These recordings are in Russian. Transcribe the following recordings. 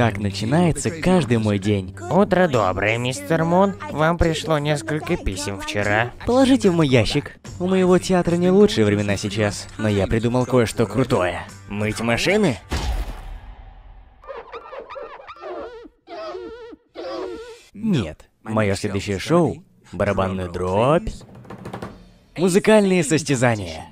Так начинается каждый мой день. Утро доброе, мистер Мун. Вам пришло несколько писем вчера. Положите в мой ящик. У моего театра не лучшие времена сейчас, но я придумал кое-что крутое. Мыть машины? Нет. Мое следующее шоу – барабанную дробь, музыкальные состязания.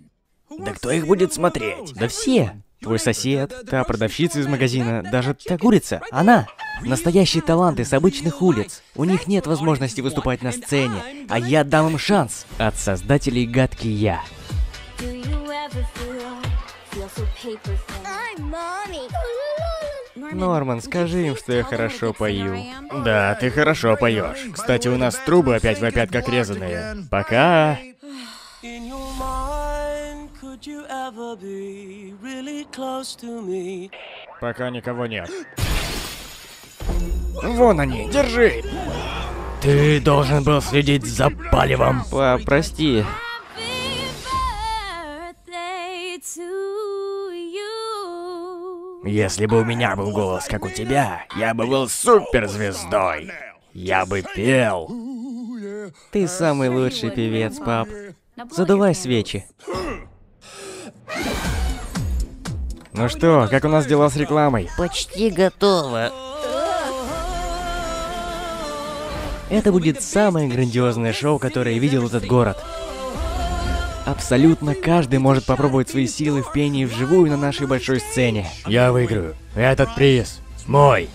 Да кто их будет смотреть? Да все. Твой сосед, та продавщица из магазина, даже та курица, она. Настоящие таланты с обычных улиц. У них нет возможности выступать на сцене, а я дам им шанс. От создателей гадкий я. Feel so paper thin? I'm mommy. Норман, скажи им, что я хорошо пою. Да, ты хорошо поешь. Кстати, у нас трубы опять вопят как резаные. Пока. Пока никого нет. Вон они, держи! Ты должен был следить за палевом. Пап, прости. Если бы у меня был голос, как у тебя, я бы был суперзвездой. Я бы пел. Ты самый лучший певец, пап. Задувай свечи. Ну что, как у нас дела с рекламой? Почти готово. Это будет самое грандиозное шоу, которое видел этот город. Абсолютно каждый может попробовать свои силы в пении вживую на нашей большой сцене. Я выиграю. Этот приз мой.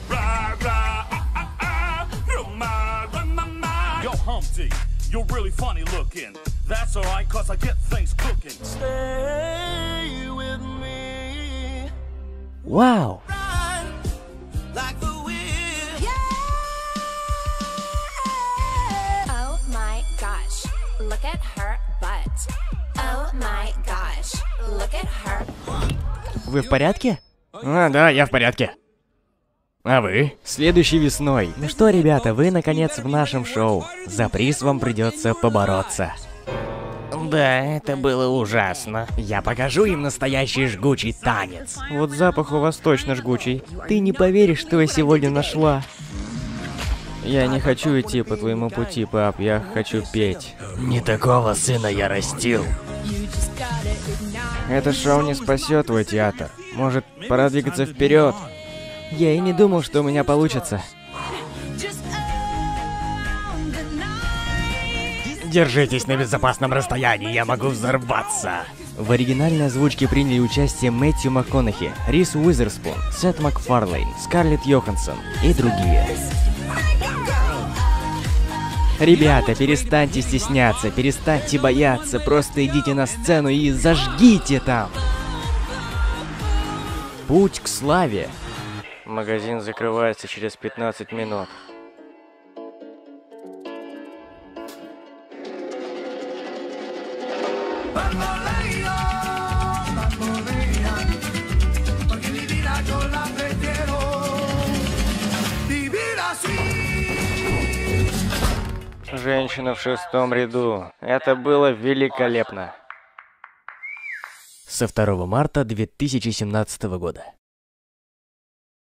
You're really funny looking. That's alright, cause I get things cooking. Stay with me. Вау! Вы в порядке? А, да, я в порядке. А вы? Следующей весной. Ну что, ребята, вы наконец в нашем шоу. За приз вам придется побороться. Да, это было ужасно. Я покажу им настоящий жгучий танец. Вот запах у вас точно жгучий. Ты не поверишь, что я сегодня нашла. Я не хочу идти по твоему пути, пап. Я хочу петь. Не такого сына я растил. Это шоу не спасет твой театр. Может, пора двигаться вперед? Я и не думал, что у меня получится. Держитесь на безопасном расстоянии, я могу взорваться. В оригинальной озвучке приняли участие Мэтью МакКонахи, Рис Уизерспун, Сет Макфарлейн, Скарлетт Йоханссон и другие. Ребята, перестаньте стесняться, перестаньте бояться, просто идите на сцену и зажгите там. Путь к славе. Магазин закрывается через 15 минут. Женщина в шестом ряду. Это было великолепно. Со 2 марта 2017 года.